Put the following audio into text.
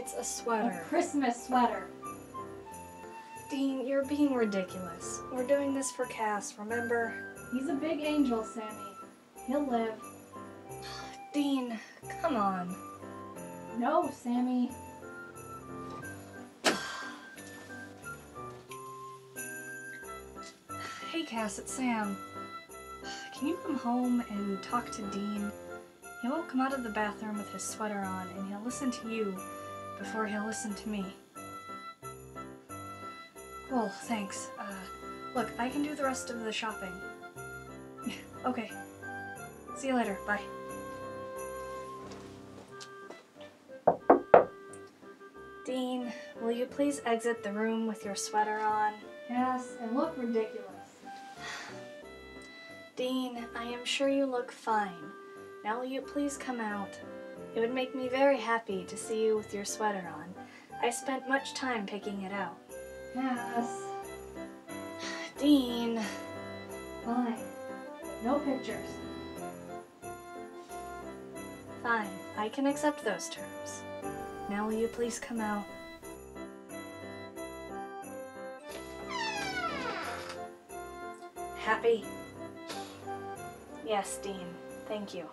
It's a sweater. A. Christmas sweater. Dean, you're being ridiculous. We're doing this for Cass, remember? He's a big angel, Sammy. He'll live. Dean, come on. No, Sammy. Hey Cass, it's Sam. Can you come home and talk to Dean? He won't come out of the bathroom with his sweater on, and he'll listen to you before he'll listen to me. Cool, thanks. Uh, look, I can do the rest of the shopping. okay. See you later. Bye. Dean, will you please exit the room with your sweater on? Yes, and look ridiculous. Dean, I am sure you look fine. Now will you please come out? It would make me very happy to see you with your sweater on. I spent much time picking it out. Yes. Dean, Fine. No pictures. fine, I can accept those terms. Now will you please come out? Happy? Yes, Dean, thank you.